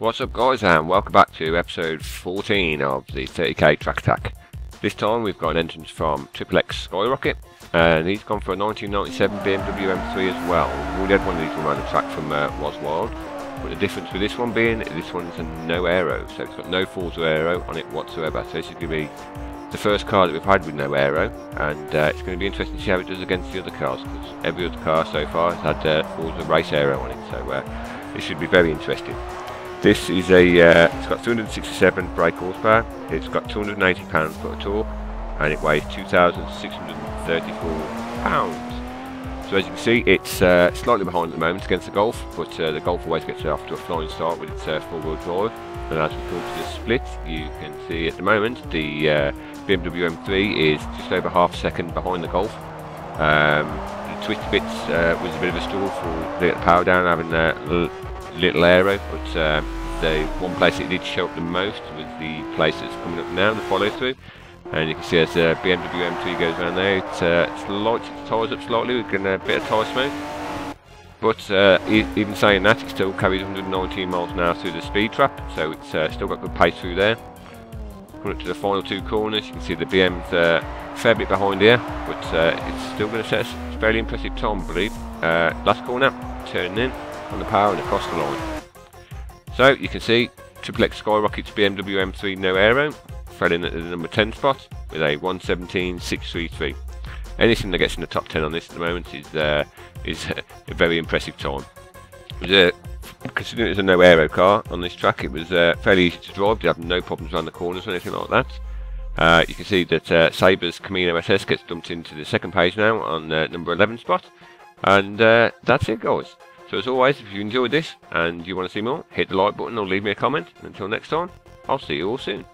What's up guys and welcome back to episode 14 of the 30k track attack. This time we've got an entrance from Triple X Skyrocket and he's gone for a 1997 BMW M3 as well. We already had one of these around the track from uh, Was Wild but the difference with this one being this one's a no aero so it's got no Forza aero on it whatsoever so this is going to be the first car that we've had with no aero and uh, it's going to be interesting to see how it does against the other cars because every other car so far has had uh, Forza race aero on it so uh, it should be very interesting. This is a, uh, it's got 267 brake horsepower, it's got 280 pounds foot of torque, and it weighs 2,634 pounds. So as you can see, it's uh, slightly behind at the moment against the Golf, but uh, the Golf always gets off to a flying start with its uh, four-wheel drive. And as we come to the split, you can see at the moment the uh, BMW M3 is just over half a second behind the Golf. Um, the twisty bits uh, was a bit of a struggle for the power down, having a little aero, but the one place it did show up the most was the place that's coming up now, the follow through. And you can see as the BMW M3 goes around there, it, uh, it's lights its tyres up slightly, we're getting a bit of tyre smoke. But uh, even saying that, it still carries 119 miles an hour through the speed trap, so it's uh, still got good pace through there. Coming up to the final two corners, you can see the BM's uh, fair bit behind here, but uh, it's still going to set a fairly impressive time, I believe. Uh, last corner, turning in on the power and across the line. So you can see Triple X Skyrocket's BMW M3 No Aero fell in at the number 10 spot with a 117.633. Anything that gets in the top 10 on this at the moment is uh, is a very impressive time. It a, considering it was a no aero car on this track, it was uh, fairly easy to drive. You have no problems around the corners or anything like that. Uh, you can see that uh, Saber's Camino SS gets dumped into the second page now on uh, number 11 spot. And uh, that's it guys. So as always, if you enjoyed this and you want to see more, hit the like button or leave me a comment. And Until next time, I'll see you all soon.